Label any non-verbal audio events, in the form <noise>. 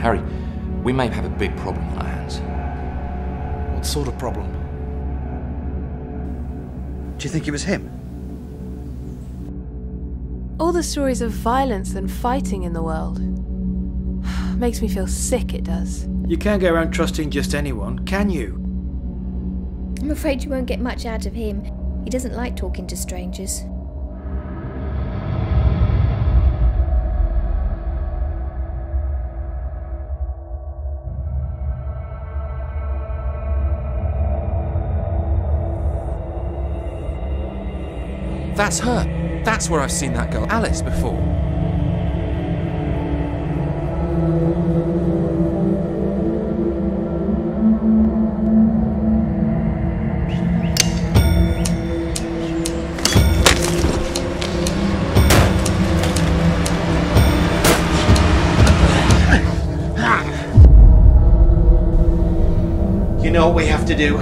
Harry, we may have a big problem on our hands. What sort of problem? Do you think it was him? All the stories of violence and fighting in the world. <sighs> Makes me feel sick, it does. You can't go around trusting just anyone, can you? I'm afraid you won't get much out of him. He doesn't like talking to strangers. That's her. That's where I've seen that girl, Alice, before. You know what we have to do?